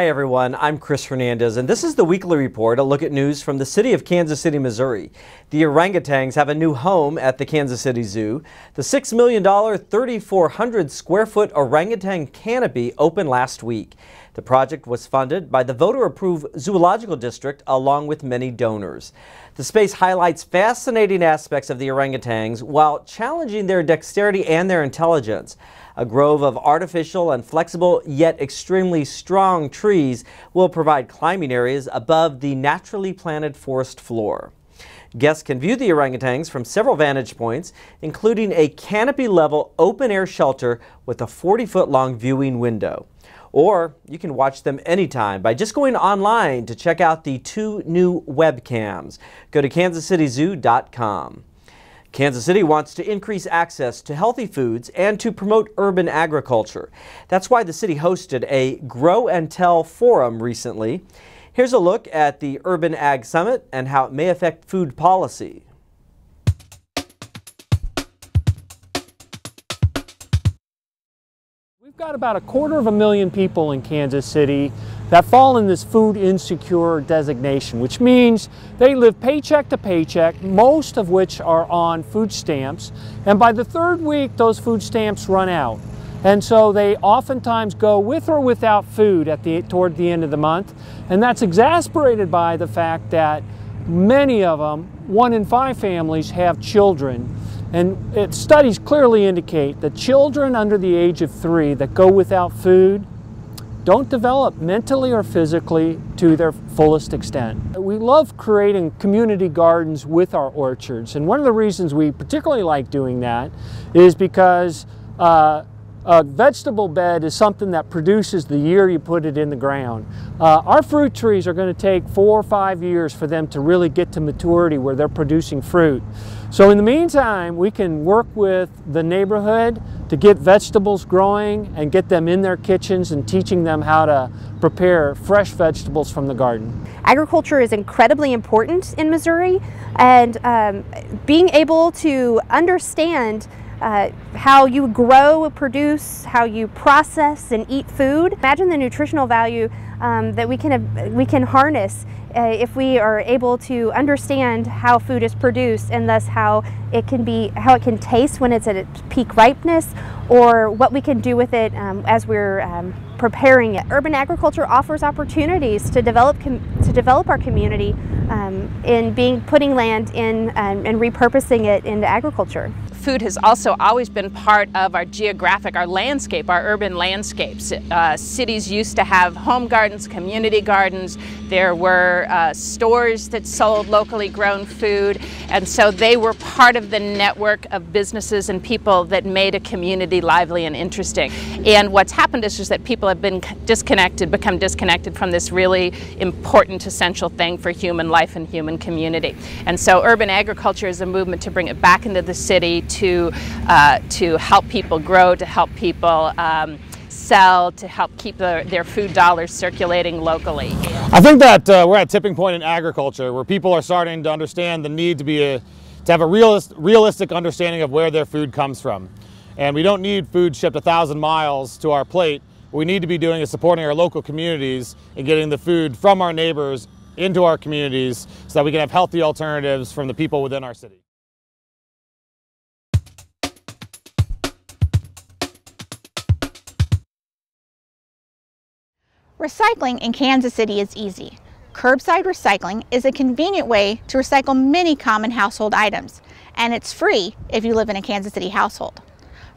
Hi everyone, I'm Chris Hernandez and this is the weekly report, a look at news from the city of Kansas City, Missouri. The orangutans have a new home at the Kansas City Zoo. The $6 million, 3,400 square foot orangutan canopy opened last week. The project was funded by the voter-approved Zoological District along with many donors. The space highlights fascinating aspects of the orangutans while challenging their dexterity and their intelligence. A grove of artificial and flexible yet extremely strong trees will provide climbing areas above the naturally planted forest floor. Guests can view the orangutans from several vantage points, including a canopy level open air shelter with a 40 foot long viewing window. Or you can watch them anytime by just going online to check out the two new webcams. Go to kansascityzoo.com. Kansas City wants to increase access to healthy foods and to promote urban agriculture. That's why the city hosted a Grow and Tell forum recently. Here's a look at the Urban Ag Summit and how it may affect food policy. We've got about a quarter of a million people in Kansas City that fall in this food insecure designation, which means they live paycheck to paycheck, most of which are on food stamps. And by the third week, those food stamps run out. And so they oftentimes go with or without food at the, toward the end of the month. And that's exasperated by the fact that many of them, one in five families, have children. And it, studies clearly indicate that children under the age of three that go without food don't develop mentally or physically to their fullest extent. We love creating community gardens with our orchards, and one of the reasons we particularly like doing that is because uh, a vegetable bed is something that produces the year you put it in the ground. Uh, our fruit trees are going to take four or five years for them to really get to maturity where they're producing fruit. So in the meantime, we can work with the neighborhood to get vegetables growing and get them in their kitchens and teaching them how to prepare fresh vegetables from the garden. Agriculture is incredibly important in Missouri and um, being able to understand uh, how you grow, produce, how you process and eat food. Imagine the nutritional value um, that we can, we can harness uh, if we are able to understand how food is produced and thus how it can be how it can taste when it's at its peak ripeness or what we can do with it um, as we're um, preparing it. Urban agriculture offers opportunities to develop to develop our community um, in being putting land in um, and repurposing it into agriculture food has also always been part of our geographic, our landscape, our urban landscapes. Uh, cities used to have home gardens, community gardens. There were uh, stores that sold locally grown food. And so they were part of the network of businesses and people that made a community lively and interesting. And what's happened is, is that people have been disconnected, become disconnected from this really important, essential thing for human life and human community. And so urban agriculture is a movement to bring it back into the city, to, uh, to help people grow, to help people um, sell, to help keep the, their food dollars circulating locally. I think that uh, we're at a tipping point in agriculture where people are starting to understand the need to be a, to have a realist, realistic understanding of where their food comes from. And we don't need food shipped a thousand miles to our plate. What we need to be doing is supporting our local communities and getting the food from our neighbors into our communities so that we can have healthy alternatives from the people within our city. Recycling in Kansas City is easy. Curbside recycling is a convenient way to recycle many common household items, and it's free if you live in a Kansas City household.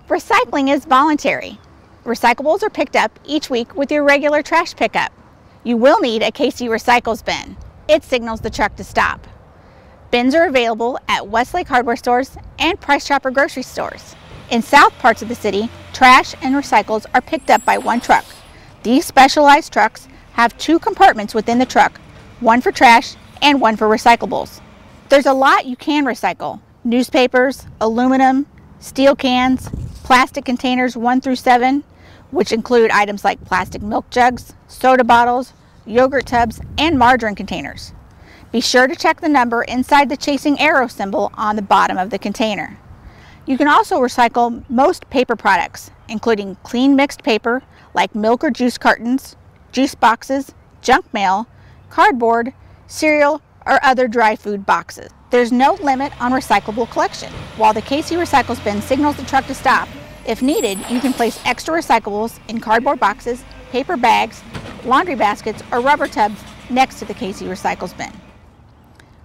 Recycling is voluntary. Recyclables are picked up each week with your regular trash pickup. You will need a KC Recycles bin. It signals the truck to stop. Bins are available at Westlake hardware stores and Price Chopper grocery stores. In south parts of the city, trash and recycles are picked up by one truck these specialized trucks have two compartments within the truck, one for trash and one for recyclables. There's a lot you can recycle. Newspapers, aluminum, steel cans, plastic containers 1 through 7, which include items like plastic milk jugs, soda bottles, yogurt tubs, and margarine containers. Be sure to check the number inside the chasing arrow symbol on the bottom of the container. You can also recycle most paper products, including clean mixed paper like milk or juice cartons, juice boxes, junk mail, cardboard, cereal, or other dry food boxes. There's no limit on recyclable collection. While the KC Recycles bin signals the truck to stop, if needed, you can place extra recyclables in cardboard boxes, paper bags, laundry baskets, or rubber tubs next to the KC Recycles bin.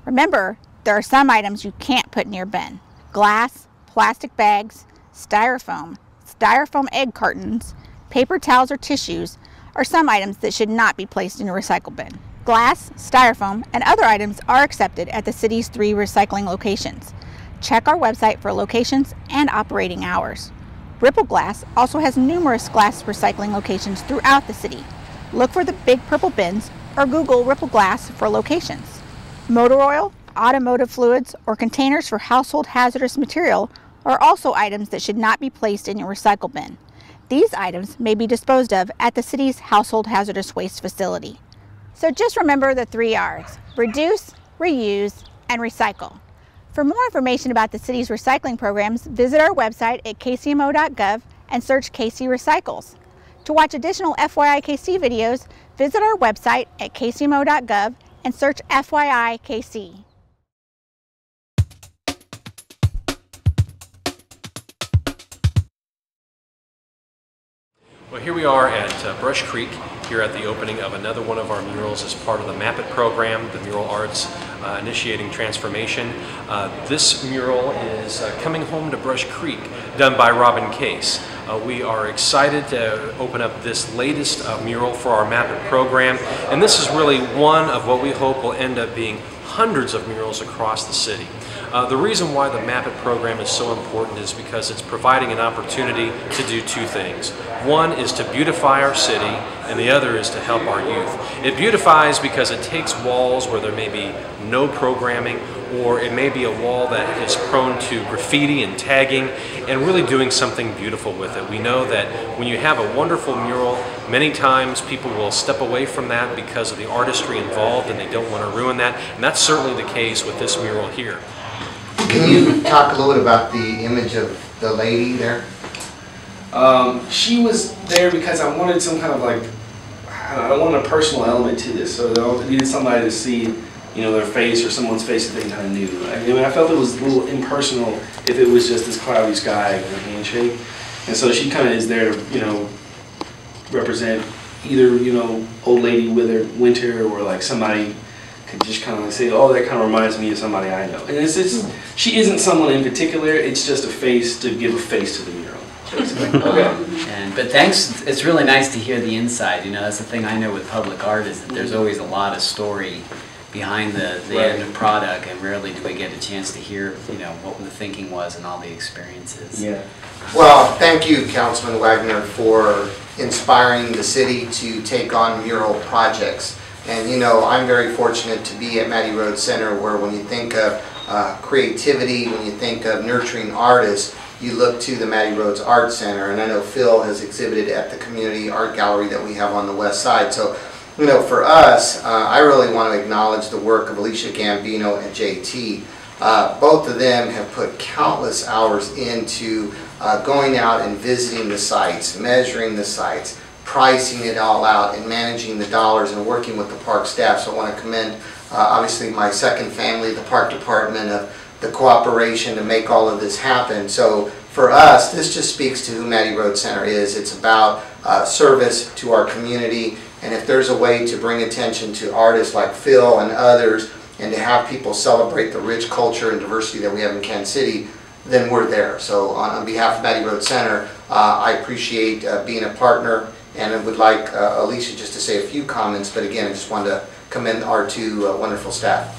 Remember, there are some items you can't put in your bin. Glass, plastic bags, styrofoam, styrofoam egg cartons, paper towels or tissues are some items that should not be placed in your recycle bin. Glass, styrofoam, and other items are accepted at the city's three recycling locations. Check our website for locations and operating hours. Ripple Glass also has numerous glass recycling locations throughout the city. Look for the big purple bins or Google Ripple Glass for locations. Motor oil, automotive fluids, or containers for household hazardous material are also items that should not be placed in your recycle bin. These items may be disposed of at the city's household hazardous waste facility. So just remember the three R's, reduce, reuse, and recycle. For more information about the city's recycling programs, visit our website at kcmo.gov and search KC Recycles. To watch additional FYI KC videos, visit our website at kcmo.gov and search FYI Well, here we are at uh, Brush Creek, here at the opening of another one of our murals as part of the Map It program, the Mural Arts uh, Initiating Transformation. Uh, this mural is uh, Coming Home to Brush Creek, done by Robin Case. Uh, we are excited to open up this latest uh, mural for our Map It program, and this is really one of what we hope will end up being hundreds of murals across the city. Uh, the reason why the Map It program is so important is because it's providing an opportunity to do two things. One is to beautify our city, and the other is to help our youth. It beautifies because it takes walls where there may be no programming, or it may be a wall that is prone to graffiti and tagging, and really doing something beautiful with it. We know that when you have a wonderful mural, many times people will step away from that because of the artistry involved and they don't want to ruin that, and that's certainly the case with this mural here. Can you talk a little bit about the image of the lady there? Um, she was there because I wanted some kind of like, I, don't I wanted a personal element to this. So I needed somebody to see, you know, their face or someone's face that they kind of knew. I mean, I felt it was a little impersonal if it was just this cloudy sky and a handshake. And so she kind of is there you know, represent either, you know, old lady Wither Winter or like somebody could just kind of like say, oh, that kind of reminds me of somebody I know. And it's just, hmm. she isn't someone in particular, it's just a face to give a face to the mural. okay. And, but thanks, it's really nice to hear the inside. You know, that's the thing I know with public art is that there's hmm. always a lot of story behind the, the Right. end product and rarely do we get a chance to hear, you know, what the thinking was and all the experiences. Yeah. Well, thank you, Councilman Wagner, for inspiring the city to take on mural projects. And you know, I'm very fortunate to be at Mattie Rhodes Center where when you think of uh, creativity, when you think of nurturing artists, you look to the Mattie Rhodes Art Center. And I know Phil has exhibited at the community art gallery that we have on the west side. So, you know, for us, uh, I really want to acknowledge the work of Alicia Gambino and JT. Uh, both of them have put countless hours into uh, going out and visiting the sites, measuring the sites, pricing it all out, and managing the dollars and working with the park staff. So I want to commend, uh, obviously, my second family, the park department, of the cooperation to make all of this happen. So for us, this just speaks to who Mattie Rhodes Center is. It's about uh, service to our community, and if there's a way to bring attention to artists like Phil and others, and to have people celebrate the rich culture and diversity that we have in Kansas City, then we're there. So on, on behalf of Mattie Rhodes Center, uh, I appreciate uh, being a partner, and I would like uh, Alicia just to say a few comments, but again, I just wanted to commend our two uh, wonderful staff.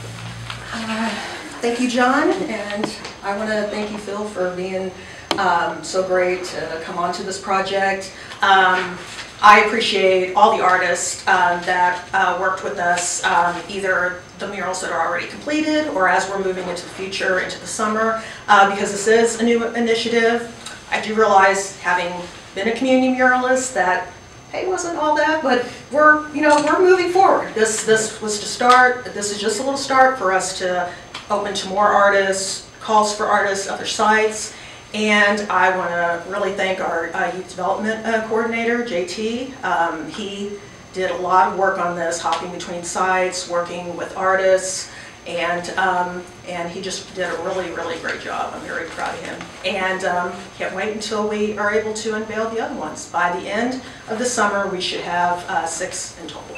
Uh, Thank you, John, and I want to thank you, Phil, for being um, so great to come on to this project. Um, I appreciate all the artists um, that uh, worked with us, um, either the murals that are already completed or as we're moving into the future, into the summer, uh, because this is a new initiative. I do realize, having been a community muralist, that hey, wasn't all that, but we're, you know, we're moving forward. This, this was to start, this is just a little start for us to open to more artists, calls for artists, other sites. And I want to really thank our uh, youth development uh, coordinator, JT. Um, he did a lot of work on this, hopping between sites, working with artists, and um, and he just did a really, really great job. I'm very proud of him. And um, can't wait until we are able to unveil the other ones. By the end of the summer, we should have uh, six in total.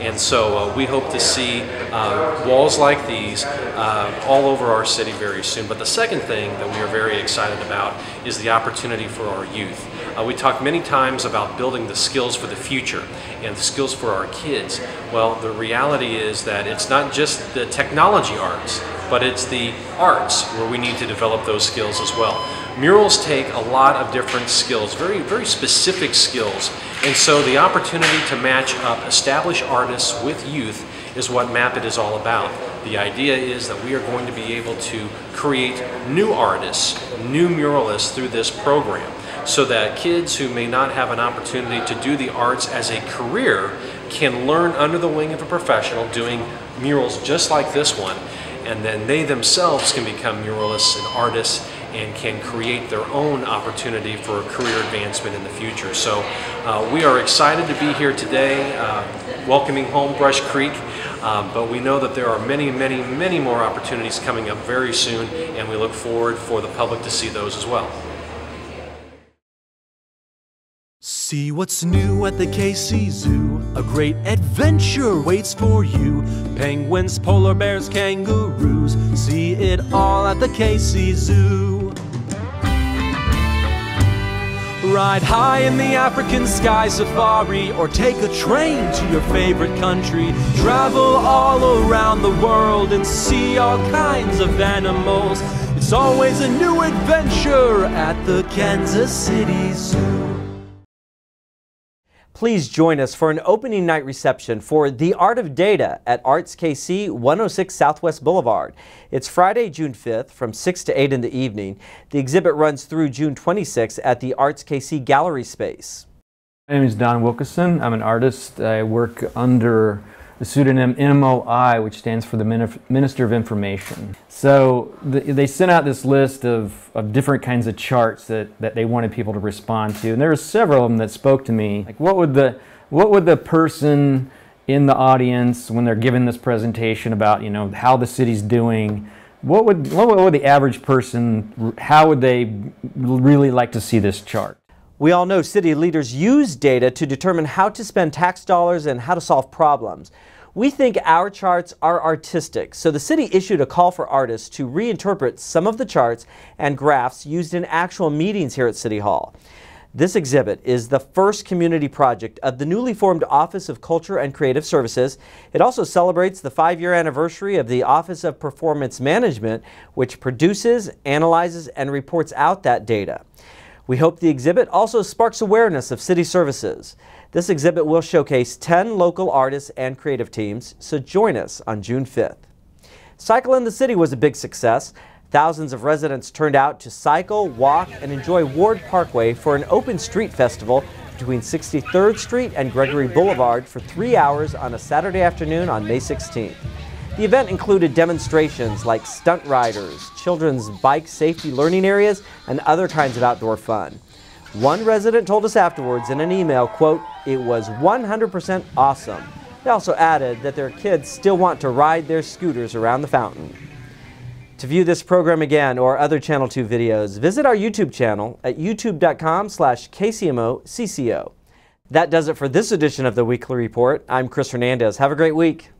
And so uh, we hope to see uh, walls like these uh, all over our city very soon. But the second thing that we are very excited about is the opportunity for our youth. Uh, we talk many times about building the skills for the future and the skills for our kids. Well, the reality is that it's not just the technology arts, but it's the arts where we need to develop those skills as well. Murals take a lot of different skills, very, very specific skills, and so the opportunity to match up established artists with youth is what MAP-IT is all about. The idea is that we are going to be able to create new artists, new muralists through this program so that kids who may not have an opportunity to do the arts as a career can learn under the wing of a professional doing murals just like this one and then they themselves can become muralists and artists and can create their own opportunity for career advancement in the future. So uh, we are excited to be here today, uh, welcoming home Brush Creek, um, but we know that there are many, many, many more opportunities coming up very soon, and we look forward for the public to see those as well. See what's new at the KC Zoo. A great adventure waits for you. Penguins, polar bears, kangaroos. See it all at the KC Zoo. Ride high in the African sky safari or take a train to your favorite country. Travel all around the world and see all kinds of animals. It's always a new adventure at the Kansas City Zoo. Please join us for an opening night reception for The Art of Data at Arts KC 106 Southwest Boulevard. It's Friday, June 5th from 6 to 8 in the evening. The exhibit runs through June 26th at the Arts KC Gallery Space. My name is Don Wilkeson. I'm an artist. I work under the pseudonym MOI, which stands for the Minister of Information. So the, they sent out this list of, of different kinds of charts that, that they wanted people to respond to. And there were several of them that spoke to me. Like what would the, what would the person in the audience, when they're given this presentation about you know how the city's doing, what would, what would the average person, how would they really like to see this chart? We all know city leaders use data to determine how to spend tax dollars and how to solve problems. We think our charts are artistic, so the city issued a call for artists to reinterpret some of the charts and graphs used in actual meetings here at City Hall. This exhibit is the first community project of the newly formed Office of Culture and Creative Services. It also celebrates the five-year anniversary of the Office of Performance Management, which produces, analyzes, and reports out that data. We hope the exhibit also sparks awareness of city services. This exhibit will showcase 10 local artists and creative teams, so join us on June 5th. Cycle in the City was a big success. Thousands of residents turned out to cycle, walk, and enjoy Ward Parkway for an open street festival between 63rd Street and Gregory Boulevard for three hours on a Saturday afternoon on May 16th. The event included demonstrations like stunt riders, children's bike safety learning areas, and other kinds of outdoor fun. One resident told us afterwards in an email, quote, it was 100% awesome. They also added that their kids still want to ride their scooters around the fountain. To view this program again or other Channel 2 videos, visit our YouTube channel at youtube.com slash kcmocco. That does it for this edition of the Weekly Report. I'm Chris Hernandez. Have a great week.